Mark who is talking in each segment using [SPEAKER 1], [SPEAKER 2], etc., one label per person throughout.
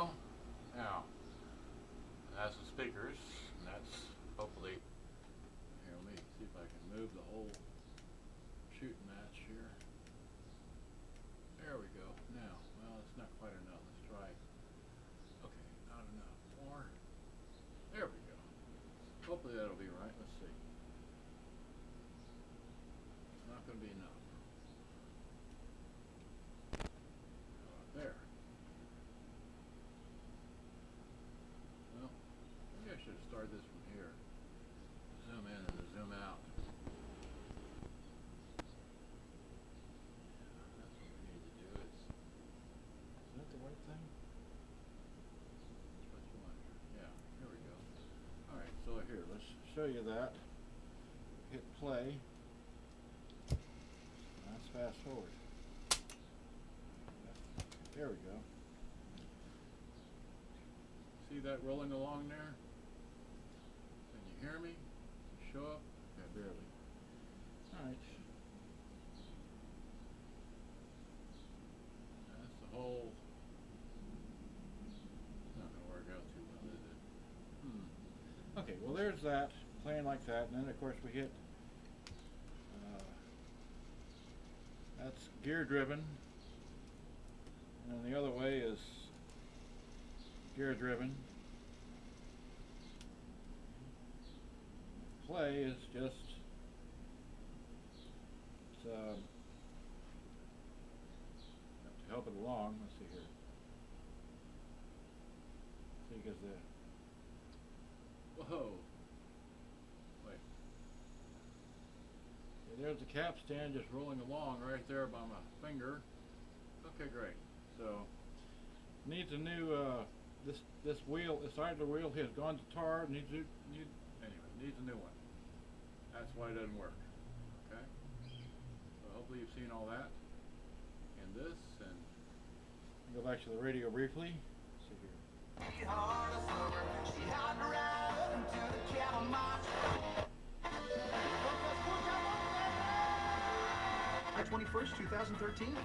[SPEAKER 1] Now, that's the speakers, and that's hopefully, here, let me see if I can move the whole shooting match here. There we go. Now, well, it's not quite enough. Let's try. Okay, not enough. More. There we go. Hopefully that'll be this from here. Zoom in and zoom out. Yeah, that's what we need to do. Is, is that the right thing? What you want here? Yeah, here we go. Alright, so here, let's show you that. Hit play. Let's fast forward. There we go. See that rolling along there? Show up? Yeah, barely. Alright. That's the whole. Not gonna work out too well, is it? Hmm. Okay, well there's that, playing like that, and then of course we hit, uh, that's gear driven, and the other way is gear driven. Play is just, it's, um, to help it along, let's see here. See, because the, Whoa. Wait. Yeah, There's the capstan just Rolling along right there by my finger. Okay, great. So, needs a new uh this this wheel this idler wheel has gone to tar needs to need anyway, needs a new one. That's why it doesn't work. Okay? So hopefully you've seen all that. And this, and go back to the radio briefly. see here.
[SPEAKER 2] July 21st, 2013.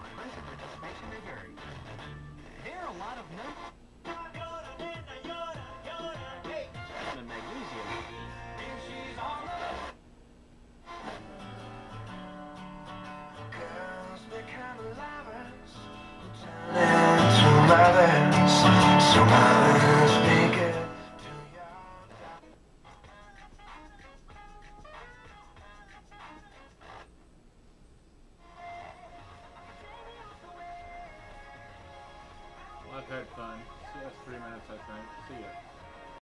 [SPEAKER 1] I've had fun. See, that's three minutes, I think. See ya.